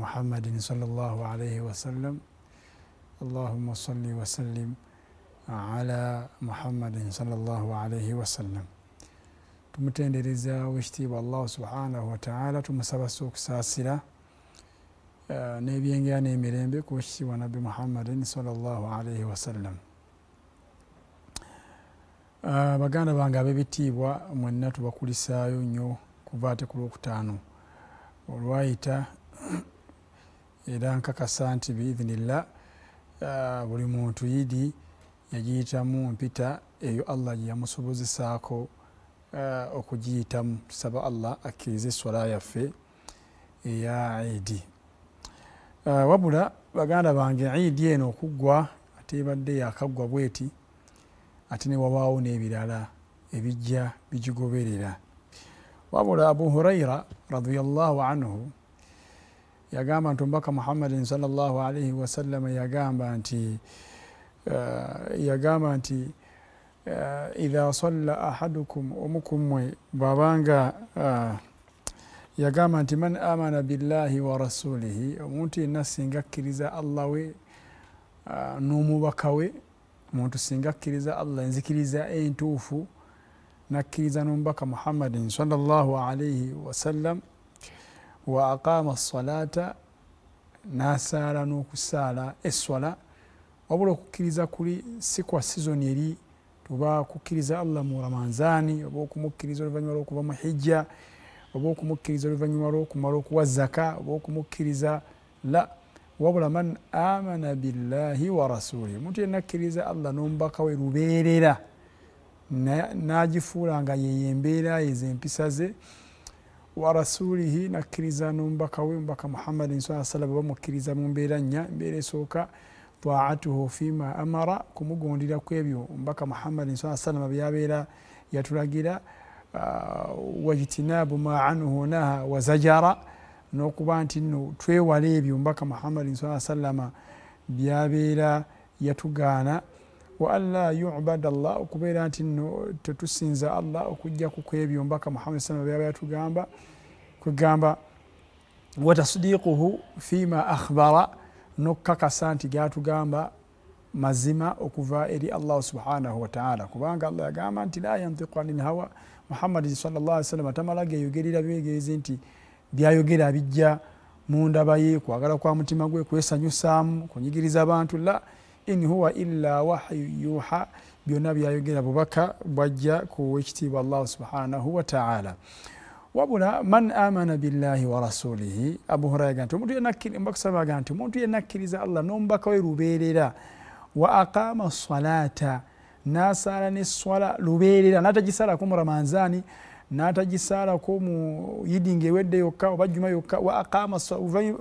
muhammadin salllah alaihi wasallam allahuma salli wasallim ala muhammadin salllah alaihi wasallam tumutendereza wekitiibwa allahu subhanahu wataala tumusabasa okusaasira uh, nebyengera n'emirembe ku wekitiibwa nabbi muhammadin salllah alaihi wasallam uh, baganda bange ab'ebitiibwa mwenna tubakulisaayo nnyo kuva ate ku lwokutaano. Olwayita era nkakasa nti biidhinillah buli muntu yidi yagiyitamu mpita eyo allah gyeyamusobozesaako okugiyitamu. Tusaba allah akkirize eswala yaffe eya idi wabula baganda bange idi eno okuggwa ate ebadde yakaggwa bweti ate newabaawo n'ebirala ebijja bigigoberera wabula abu huraira radiallahu anhu yagamba nti omubaka muhammadin salllah alaihi wasallama yagamba nti uh, yagamba nti uh, idha salla ahadukum omukumwe bwabanga uh, yagamba nti man amana billahi wa rasulihi omuntu yenna singa akkiriza allah we n'omubaka we omuntu singa akkiriza allah enzikiriza entuufu nakkiriza n'omubaka muhammadin salllah alaihi wasallam wa aqama salata nasaala n'okusaala eswala. Wabula okukkiriza kuli si kwa sizoni eri tuba kukkiriza allah mu ramanzaani oba okumukkiriza oluvanyuma lwokuva mu hijja oba okumukkiriza oluvanyuma lwokumala okuwa zaka oba okumukkiriza la. Wabula man amana billahi wa rasulihi omuntu yenna akkiriza allah n'omubaka we lubeerera nagifuula nga yeyo embeera ezo empisa ze wa rasulihi nakkiriza nomubaka we mubaka muhammadin saa sallam bamukkiriza mu mbeera nnya embeera esooka taatuhu fima amara kumugondera ku ebyo omubaka muhammadin saa sallama byabeera yatulagira uh, wajtinabu ma anhu naha wazajara n'okuba nti nno twewala ebyo omubaka muhammadin saa sallama byabeera yatugaana wa an la yubad allah okubeera nti nno tetusinza allah okugjaku kwebyo. Mbaka muhammad salama byaba yatugamba kwegamba watasdiquhu fima akhbara nokukakasa nti gatugamba mazima okuva eri allahu subhanahu wataala kubanga allah yagamba nti la yantiqu ani lhawa muhammadi salllah salama tamala geyogerera byegereze nti byayogera bijja mundaba ye kwagala kwa mutima gwe kwesanyusaamu kunyigiriza abantu. La in huwa illa wahyu yuha. Byonna byayogera bubaka bwajja ku ekitiibwa allahu subhanahu wataala wabula man amana billahi wa rasulihi abu hurayra nti omuntu nti omuntu yenakkiriza allah n'omubaka we lubeerera wa aqama salata nasaala neswala lubeerera natagisalako mu ramanzaani natagisaalako mu yidinga ewedde yokka oba juma yokka wa aqama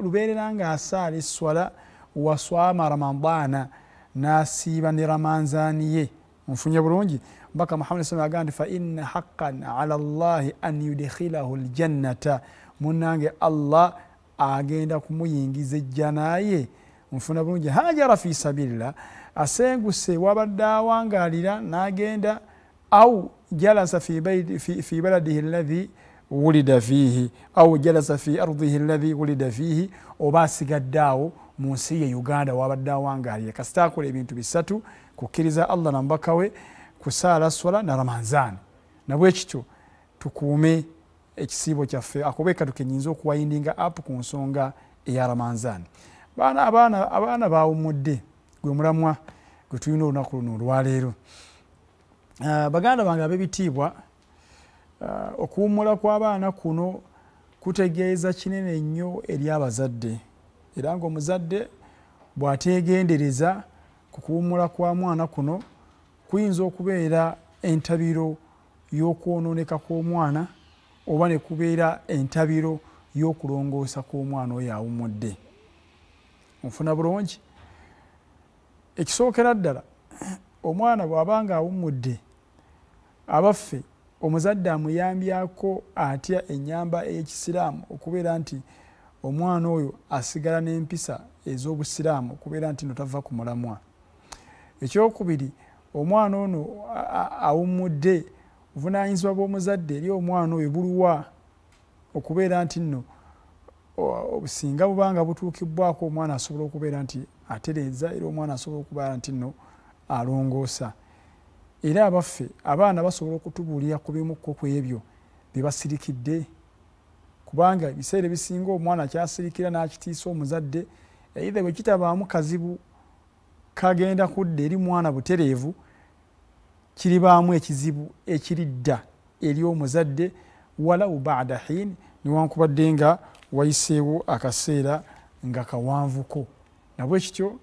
lubeerera nga asaala eswala waswama ramadana nasiiba ne ramanzaani ye. Nfunye bulungi. Mbaka muhammad sa agamba nti faina haqan ala llahi an yudkhilahu ljannata munange allah agenda kumuyingiza ejja naye nfuna bulungi. Hajara fi sabilillah. Asenguse wabadde awangalira nagenda au jalasa fi baladihi ladhi wulida fiihi au jalasa fi ardihi ladhi wulida fiihi oba asigadde awo mu nsi ye uganda wabadde awangalire kasita akola ebintu bisatu kukkiriza allah namubaka we kusaala swala na ramanzaani nabwekityo tukuume ekisiibo kyaffe. Akobeka tukenyinza okuwayindinga app ku nsonga eya ramanzaani abaana bawumudde gwe mulamwa gwe tulina olunaku luno olwaleero. Baganda bange ab'ebitiibwa okuwumula kw'abaana kuno kutegeeza kinene nnyo eri abazadde era ngaomuzadde bwategendereza ku kuwumula kwa mwana kuno kuyinza okubeera entabiro y'okwononeka kw'omwana oba ne kubeera entabiro y'okulongoosa kw'omwana oyo awumudde nfuna bulungi? Ekisookera ddala omwana bw'abanga awumudde abaffe omuzadde amuyambyako atya enyamba ey'ekisiraamu okubeera nti omwana oyo asigala n'empisa ez'obusiraamu okubeera nti no tava ku mulamwa. Ekyokubiri omwana ono awummudde obuvunanyizibwa bw'omuzadde eri omwana oyo buluwa okubeera nti nno obusinga bubanga butuukibwako omwana asobola okubeera nti atereeza era omwana asobola okubeera nti nno alongoosa. Era abaffe abaana basobola okutubuulira ku bimukko ku ebyo byebasirikidde kubanga ebiseera ebisinga omwana kyasirikira n'akitiisa omuzadde eithe bwe kitabaamu kazibu kagenda kudda eri mwana butereevu kiribaamu ekizibu ekiridda eri omuzadde walau bada hin niwankubadde nga wayiseewo akaseera nga kawanvuko. Nabwe kityo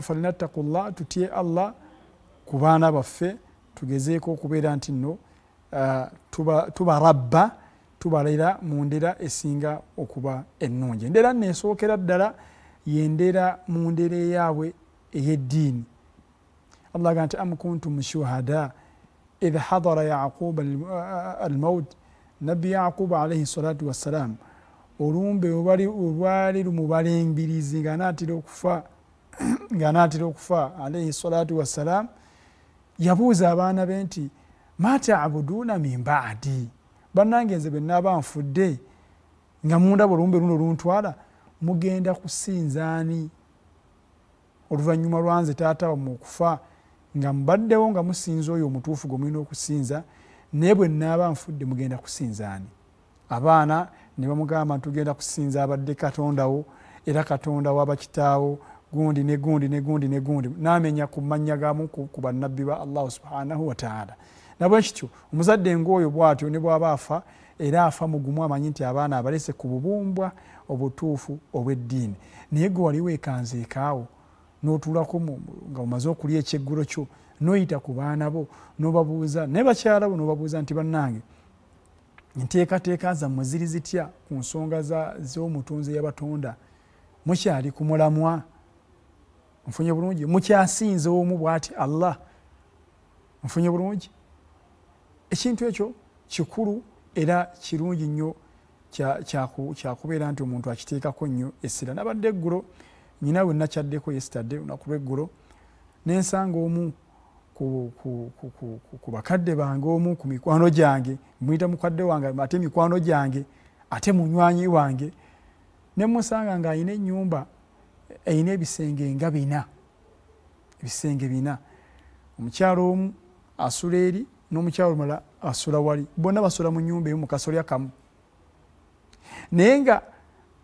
falinattakullah tutye allah ku baana baffe tugezeeko okubeera nti nno uh, tubarabba tubalera mu ndera esinga okuba ennungi. Endera nesookera ddala yendera mu ndera eyaabwe ey'eddiini. Allah ga nti am kuntum shuhada idh hadara yaquba almaut nabbi yaquba alaihi salatu wassalamu olumbe olwali lumubalembirizi ngaanatera okufa ngaanatera okufa alaihi salatu wassalam yabuuza abaana be nti matabuduuna min baadi bannange nze benaaba nfudde nga mundaba olumbe luno luntwala mugenda kusinzaani oluvanyuma lwanze taata wamme okufa nga mbaddewo nga musinza oyo omutuufu gwe mulina okusinza naye bwe naaba nfudde mugenda kusinzaani abaana ne bamugamba ntugenda kusinza abadde katondawo era katondawo abakitaawo gundi negundi negundi negundi namenya ku manya gamu ku bannabbi ba allahu subhanahu wataala nabwe kityo omuzadde ngaoyo bwatyo ne bwaba afa era afa mugumu amanyi nti abaana abalese ku bubumbwa obutuufu obweddiini. Naye gwe wali wekanzeekaawo notulako nga omaze okulya ekyeggulo kyo noyita ku baana bo nobabuuza naye bakyala bo nobabuuza nti bannange enteekateeka zammwe ziri zitya ku nsonga z'omutonzi yabatonda mukyali ku mulamwa? Nfunye bulungi mukyasinza omu bwati allah nfunye bulungi ekintu ekyo kikulu era kirungi nnyo kyakubeera nti omuntu akiteekako nnyo essira. Nabadde eggulo nyina we nakyaddeko yesitadde lunaku lweggulo nensanga omu ku bakadde bange omu ku mikwano gyange mwita mukadde wange ate mikwano gyange ate munywanyi wange nemusanga nga ayina enyumba eyina ebisenge nga bina ebisenge bina. Omukyalo omu asula eri n'omukyalo omulala asula wali. Bonna basula mu nyumba emu mukasolya kamu. Naye nga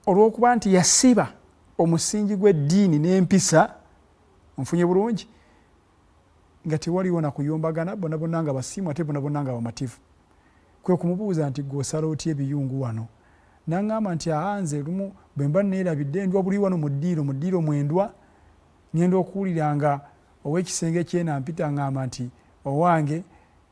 olwokuba nti yasiba omusingi gw'eddiini n'empisa nfunye bulungi nga tewaliwo nakuyombagana bona bonna nga basiimu ate bona bonna nga bamativu. Kwe kumubuuza nti gwosala otya ebiyungu wano? Naŋŋamba nti aanze lumu bwe mba neerabidde endwa buli wano mu ddiiro mu ddiiro mwendwa ngenda okuwulira nga ow'ekisenge kyena mpita ŋŋamba nti owange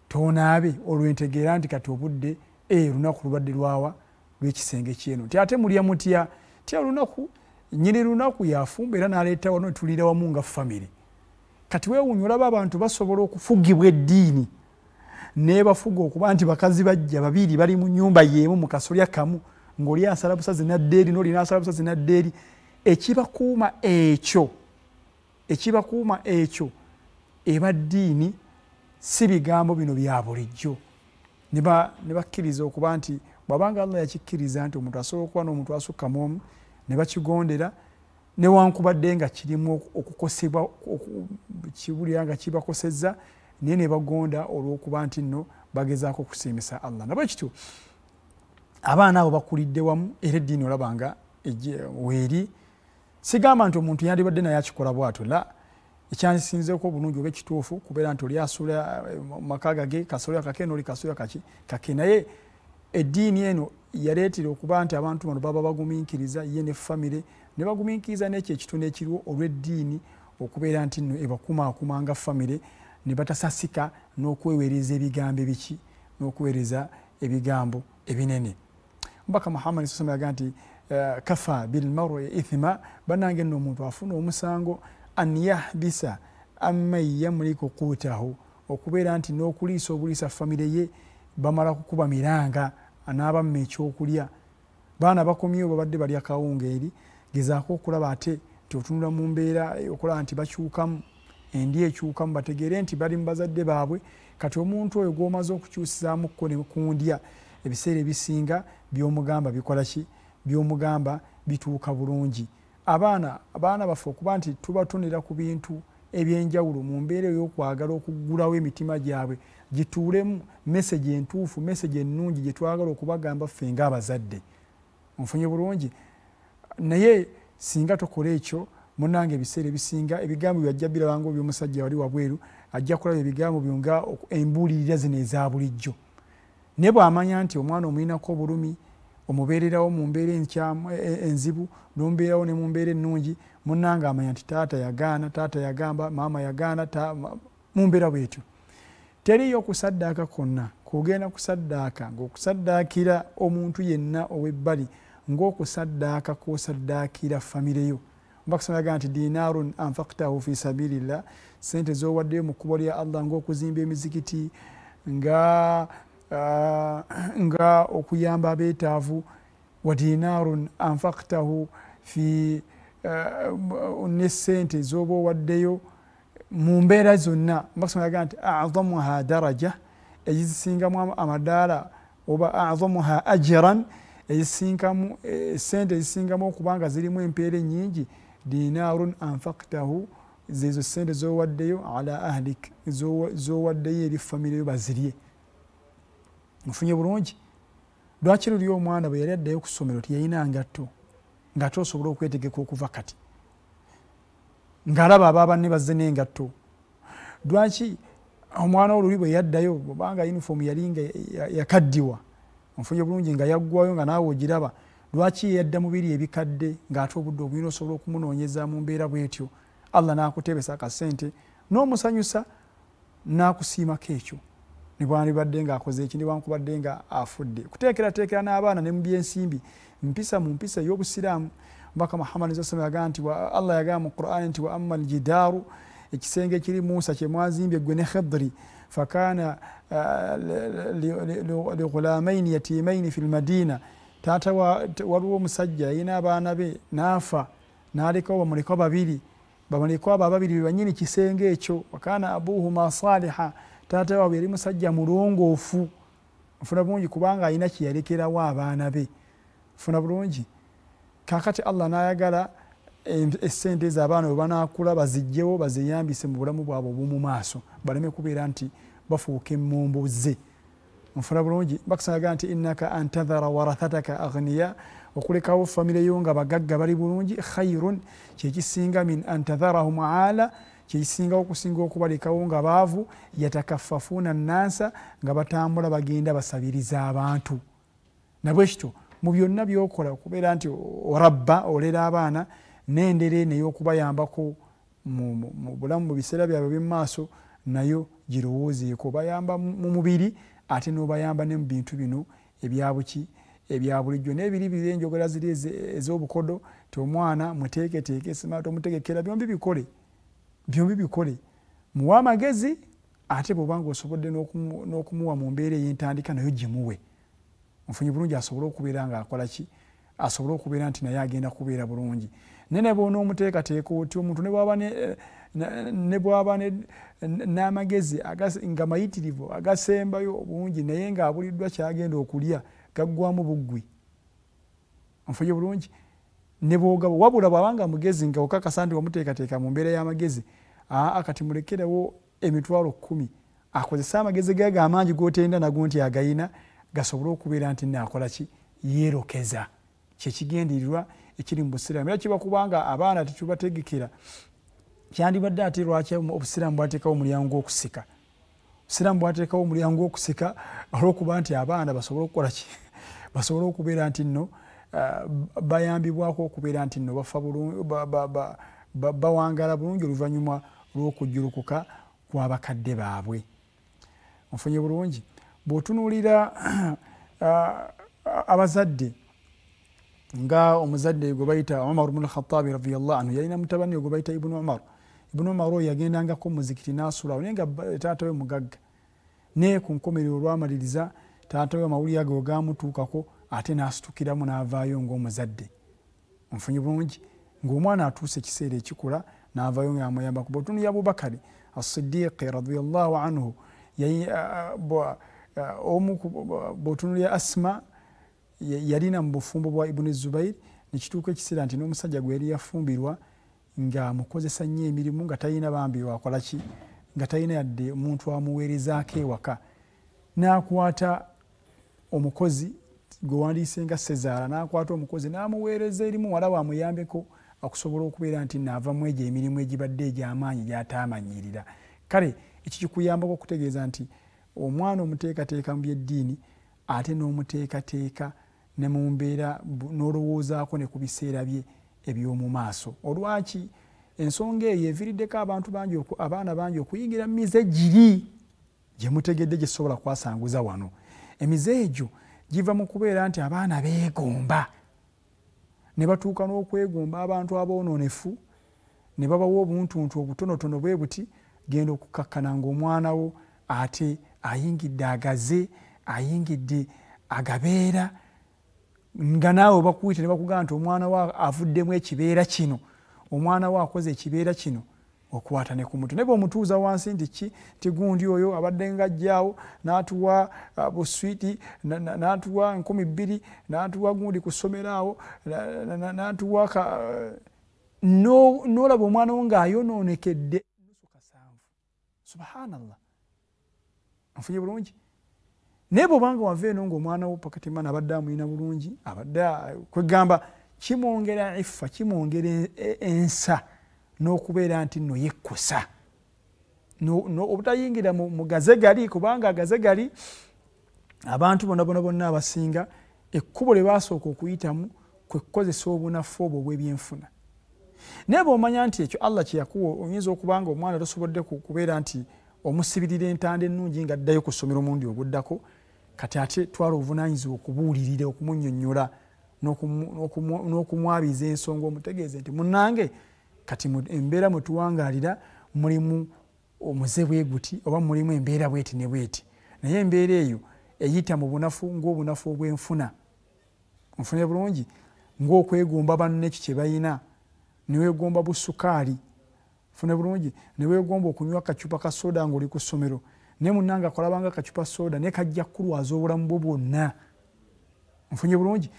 tonaabe olwentegeera nti kati obudde e lunaku lubadde lwawa lwekisenge kyeno. Ti ate mulya mutya? Ti olunaku nyini lunaku yafumba era naleeta wano netulira wamu nga famire kati wewunya olaba abantu basobola okufugibwa eddiini nebafuga okuba nti bakazi bajja babiri bali mu nyumba yemu mukasolya kamu ngaoli asala busazi naddeeri nolina asala busazi naddeeri ekibakuuma ekyo ekibakuuma ekyo eba ddiini si bigambo bino bya bulijjo. Ne bakkiriza okuba nti bwabanga allah yakikkiriza nti omuntu asobola okuba n'omuntu asukkamu omu ne bakigondera newankubadde nga kirimu okukosebwa kiwulira nga kibakosezza naye nebagonda olwokuba nti nno bagezaako okusiimisa allah. Nabwe kityo abaana abo bakulidde wamu era eddiini olabanga weeri sigamba nti omuntu yandibadde naye akikola bwatyo. La ekyansinzeeko obulungi oba ekituufu kubeera nti oli asula eh, maka gage kasolya kake noli kasolya kaki kake naye eddiini eno yaleetera okuba nti abantu bano baba bagumiikiriza ye ne famire ne bagumiikiriza nekyo ekitundu ekiriwo olw'eddiini okubeera nti nno ebakumakumanga famire ne batasasika n'okweweereza ebigambo ebiki n'okuweereza ebigambo ebinene. Mubaka muhammad sasama yaga nti eh, kafa bilmarui ithima banange nno omuntu afuna omusango an yahbisa amman yamuliku kuutahu okubeera nti n'okuliisa obuliisa famire ye bamala kukuba miranga anaabamma ekyokulya. Baana bakomyewo babadde balya kawungeeri gezaako okulaba ate nti otunula mu mbeera okulaba nti bakyukamu endi ekyukamu bategeere nti bali mu bazadde baabwe. Kati omuntu oyo gwomaze okukyusizaamuko nekundya ebiseera ebisinga byomugamba bikolaki byomugamba bituuka bulungi abaana abaana baffe okuba nti tubatonera ku bintu ebyenjawulo mu mbeera ey'okwagala okuggulawo emitima gyabwe gituulemu meseji entuufu meseji ennungi gyetwagala okubagamba ffe ngaabazadde onfunye bulungi? Naye singa tokola ekyo munange ebiseera ebisinga ebigambo byajja birabanga ebyomusajja wali wabweru ajja kulaba ebigambo byo nga embuulirira zino eza bulijjo. Naye bwamanya nti omwana omuyinako obulumi omubeererawo mu mbeera e, enzibu nomubeerawo ne mu mbeera ennungi munange amanya nti taata yagaana taata yagamba maama yagaana mu mbeera bwetyo. Teriyo kusaddaaka kwonna kugenda kusaddaaka ngaokusaddaakira omuntu yenna ow'ebbali ngaokusaddaaka kwosaddaakira famireyo mbakusomaga nti dinaarun anfaktahu fi sabirillah sente zowaddeyo mu kkubo lya allah ngaokuzimba emizikiti nga nga okuyamba abeetaavu wa dinaarun anfaktahu fi uh, nesente zoba owaddeyo mu mbeera zonna. Mbakusomaga nti azamuha daraja ezisingamu amadaala oba azamuha ajiran ezisingamu e, sente ezisingamu okubanga zirimu empeera enyingi dinaarun anfaktahu zezo sente zowaddeyo ala ahlik zowaddeyo eri famireyo bazirye mufunye bulungi? Lwaki luli omwana bwe yali addayo ku ssomero tiyalina ngatto ngaate osobola okwetegeka okuva kati? Ngaalaba aba banne bazze n'engatto. Lwaki omwana wo luli bwe yaddayo obanga unifoomu yali nga yakaddiwa? Nfunye bulungi nga yaggwayo nga naawe ogiraba. Lwaki yadda mubiri ebikadde ng'ate obudde obulina osobola okumunoonyeza mu mbeera bwetyo? Allah n'akutebesa akasente n'omusanyusa n'akusiimako ekyo nibwandibadde nga akoze eki nibwankubadde nga afudde. Kuteekerateekera n'abaana ne mubyensimbi mpisa mu mpisa ey'obusiraamu mbaka muhammad sasama yagaa nti allah yagaa mu quran nti wa amma aljidaaru ekisenge ekiri musa kyemwazimbye gwe ne khidri. Fakana uh, lighulamaini yatimaini fi lmadina taata waliwo omusajja yalina abaana be naafa nalekawo bamulekwa babiri. Bamulekwa abo ababiri bebanyini kisenge ekyo. Wakana abuhuma saliha taata waabwe yali musajja mulongoofu nfuna bulungi kubanga alina kyeyalekerawo abaana be. Nfuna bulungi. Kakati allah nayagala esente ezo abaana webanakula bazijjewo bazeyambise mu bulamu bwabwe obwomu maaso. Baleme kubeera nti bafuuka emumbuze nfuna bulungi. Bakusaga nti innaka antadhara warathataka aghniya. Okulekawo famireyo nga bagagga bali bulungi. Khairun kyekisinga min antadharahum ala kyekisingawo okusinga okubalekawo nga baavu yatakaffafuuna nansa nga batambula bagenda basabiriza abantu. Nabwekityo mu byonna byokola okubeera nti orabba olera abaana nendere neyokubayambako mu bulamu mu biseera byabwe byemumaaso nayo girowoozeeko. Bayamba mu mubiri ate nobayamba ne mu bintu bino ebyabuki ebya bulijjo. Nebiri biri enjogera ziri ez'obukodo ti omwana muteeketeeke tomutegekera byombi bikole byombi bikole. Muwe amagezi ate bwobanga osobodde n'okumuwa mu mbeera eyentandika nayo gimuwe nfunye bulungi asobole okubeera nga akolaki asobole okubeera nti naye agenda kubeera bulungi. Naye ne bonaomuteekateeka oti omuntu ne bwaba n'amagezi nga mayitirivu agasembayo obungi naye ngaabuliddwa kyagenda okulya gaggwamu buggwi. Nfunye bulungi? Nebwogabo wabula bwabanga mugezi nga okakasa nti wamuteekateeka mu mbeera y'amagezi aa kati mulekerewo emitwalo kumi. Akozese amagezi gaga amangi gotenda nago nti agayina gasobole okubeera nti nakolaki yerokeza kyekigenderirwa ekiri mu busiraamu. Era kiba kubanga abaana tetubategekera. Kyandibadde ate lwaki obusiraamu bwateekawo omulyango gwokusika obusiraamu bwateekawo omulyango gwokusika olwokuba nti abaana basobole okukolaki basobole okubeera nti nno Uh, bayambibwako okubeera nti no bafa bawangala bulungi oluvanyuma lwokujulukuka kwabakadde baabwe. Ofunye bulungi. Bwotunuulira abazadde nga omuzadde gwe bayita umar bnu lkhatabi radiallah anhu yalina mutabani gwe bayita ibunu umar. Ibunu umar oyo yagendangako muzikiti nasulawo naye nga taata we mugagga. Naye ku nkomerero olwamaliriza taata we amawulire ago gamutuukako ate nasitukiramu navaayo ngaomuzadde nfunye bulungi. Ngaomwana atuuse ekiseera ekikula navaayo ngaamuyamba kuba otunu ya abubakari asidiiki radiallahu anhu. Omu bwotunulya asma yalina mu bufumbo bwa ibuni zubairi nekituuka ekiseera nti n'omusajja gwe yali yafumbirwa nga mukozesa nnyo emirimu nga talina bambi wakolaki nga talina yadde omuntu amuweerezaako ewaka. N'akwata omukozi gwe wandiise nga sezaala n'akwata omukozi n'amuweereza erimu wala wamuyambeko okusobola okubeera nti naava mu egyo emirimu egibadde egy'amaanyi gy'ataamanyirira. Kale ekyo kikuyambako okutegeeza nti omwana omuteekateeka mu byeddiini ate n'omuteekateeka ne mu mbeera n'olowoozaako ne ku biseera bye eby'omu maaso. Olwaki? Ensonga eyo eviriddeko abantu bangi abaana bangi okuyingira mu mize giri gye mutegedde gye sobola kwasanguza wano. Emize egyo giva mu kubeera nti abaana beegomba ne batuuka n'okwegomba abantu aboononefu ne babawa obuntuntu obutonotono bwe buti genda okukakkana ngaomwana wo ate ayingidde agaze ayingidde agabeera nga naawe bakuyite ne bakugamba nti omwana wo avuddemu ekibeera kino omwana wo akoze ekibeera kino okwata ne ku mutwe. Naye bweomutuuza wansi nti ki ti gundi oyo abadde ngajjaawo n'atuwa uh, buswiti n'atuwa nkumi bbiri n'atuwa gundi ku ssomero awo n'atuwa n'olaba omwana wo ng'ayonoonekedde. Nusu kasanvu subhanallah. Nfunye bulungi. Naye bwobanga wava eno ngaomwana wo pakati mana abadde amwina bulungi abadde kwegamba kimwongera iffa kimwongera ensa n'okubeera nti nno yekkusa obutayingira mu gazegali kubanga agazegali abantu bonna bona bonna abasinga ekkubo lye basooka okuyitamu kwekukozesa obunafu obwo obwebyenfuna naye bwomanya nti ekyo allah kyeyakuwa oyinza okubanga omwana tosobodde kubeera nti omusibirira entanda ennungi nga addayo ku ssomero omundi oguddako kati ate twala obuvunanyizibwa okubuulirira okumunyonyola n'okumwabiza ensonga omutegeeze nti munange kati embeera mwetuwangalira mulimu omuze bwe guti oba mulimu embeera bweti ne bweti. Naye embeera eyo eyita mu bunafu ngaobunafu obwenfuna. Nfune bulungi? Ngaokwegomba banno ekyo kye balina niwegomba busukaali. Fune bulungi? Niwegomba okunywa kacupa ka soda ngaoli ku ssomero. Naye munange akolabanga kacupa soda naye kajja kulwaza obulamu bwo bwonna. Nfunye bulungi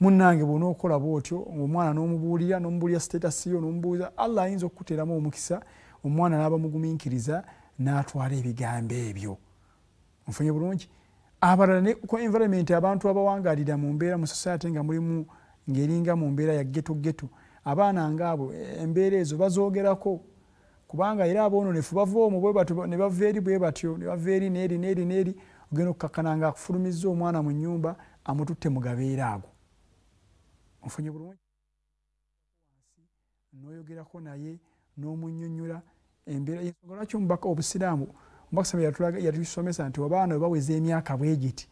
munange bwona okola bwotyo omwana nomubuulira nomubuulira statasiyo nomubuuza allah ayinza okukuteramu omukisa? Omwana naba muguminkiriza natwala ebigambo ebyo. Nfunye bulungi? Abalala ku environment abantu abawangalira mu mbeera mu society nga mulimu ngaeringa mu mbeera ya geto geto abaana ngaabo embeera ezo bazoogerako. Kubanga era aboononefu bava omwo ne bava eri bwe batyo ne bava eri neeri neeri neeri ogenda okukakkana nga akufulumiza omwana mu nyumba amututte mu gabeera ago ofunye bulungi. Noyogerako naye n'omunyonyola embeera ensonga lwaki omubaka obusiraamu omubaka yatusomesa nti abaana webaweza emyaka bwegiti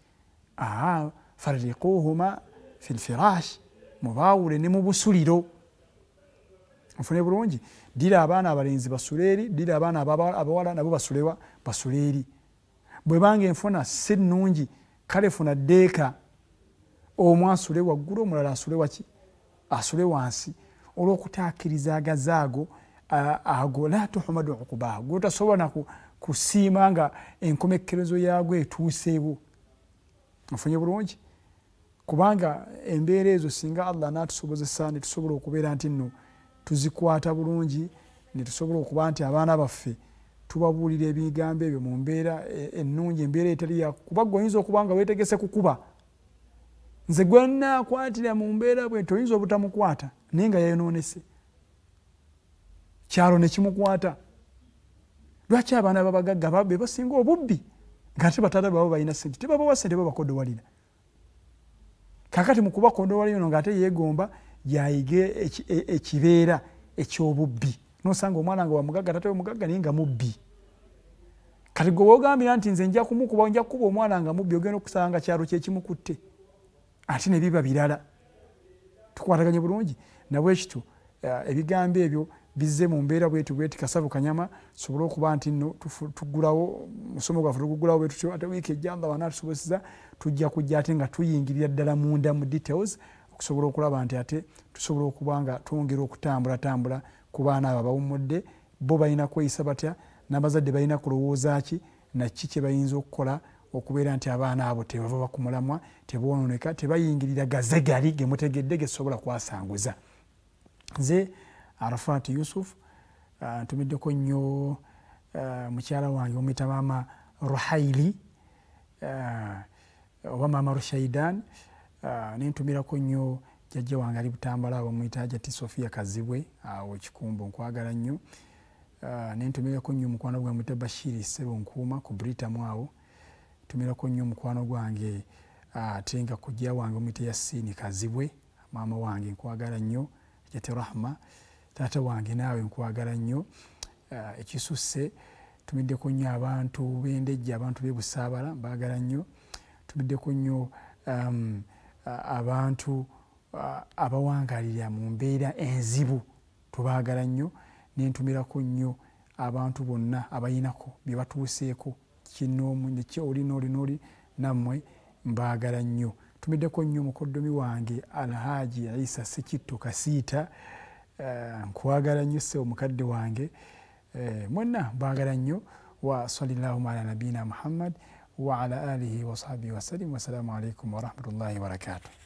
aa farikuhuma fi lfirash mubaawule ne mu busuliro. Nfune bulungi? Dira abaana abalenzi basule eri dira abaana abawala nabo basulewa basule eri. Bwebanga enfuna si nungi kale funa deeka omu asule waggulu omulala asule waki? Asule wansi. Olwokutakiriza agazaago ago la tuhumadu ukubaho gotasobola kusiima nga enkomekerezo yago etuuseewo ofunye bulungi? Kubanga embeera ezo singa allah natusobozesa netusobola okubeera nti nno tuzikwata bulungi netusobola okuba nti abaana baffe tubabuulira ebigambo ebyo mu mbeera ennungi embeera etali yakuba gwe oyinza okuba nga wetegese kukuba nze gwenakwatira mu mbeera bwe nti oyinza obutamukwata naye nga yayononese kyalo nekimukwata lwaki abaana babagagga be basinga obubbi? Nga ate batata baba balina sente tebabawa sente babakodowalira kakati mukubakodowalira no nga ate yegomba yayige ekibeera ekyobubbi. Nosanga omwana nga wamugagga tate omugagga naye nga mubbi. Kati gwe wogambira nti nze nja kumukuba nja kukuba omwana nga mubbi ogenda okusanga kyalo kyekimukutte ate nebiba birala. Tukwataganye bulungi. Nabwekityo eh, ebigambo ebyo bizze mu mbeera bwetu bweti kasavu kanyama tusobole okuba nti no tugulawo musomo gwaffe tugugulawo bwetutyo ate wiiki ejja allah wana tusobozesa tujja kujja ate nga tuyingirira ddala munda mu details okusobola okulaba nti ate tusobola okuba nga twongera okutambulatambula ku baana abo abawummudde bo balina kweyisa batya n'abazadde balina kulowooza ki naki kye bayinza okukola okubeera nti abaana abo tebava bakumulamwa tebononeka tebayingirira gazegali gemutegedde gesobola kwasanguza. Nze arafat yusuf ntumiddeko nnyo mukyala wange omwita maama ruhaili oba maama rushaidan nentumirako nnyo jajja wange ali butambala abo mwita jati sofia kazibwe awo ekikumbu nkwagala nnyo. Nentumirako nnyo omukwano gwange mwita bashiri sebo nkuuma ku britamu awo tumirako nnyo omukwano gwange ate nga kujja wange omwita yasiini kazibwe maama wange nkwagala nnyo jati rahma taata wange naawe nkwagala nnyo ekisusse tumiddeko nnyo abantu bendejja abantu bebusaabala mbagala nnyo tumiddeko nnyo abantu abawangalira mu mbeera enzibu tubaagala nnyo nentumirako nnyo abantu bonna abayinako byebatuuseeko olina olinaoli nammwe mbaagala nnyo. Tumiddeko nnyo mukoddomi wange alhaji isa sekitto kasiita nkwagala nnyo se omukadde wange mwonna mbaagala nnyo. Wa salillahuma ala nabiyina muhammad waala alihi wasahbihi wasallim wassalamu alaikum warahmatullahi wabarakatuh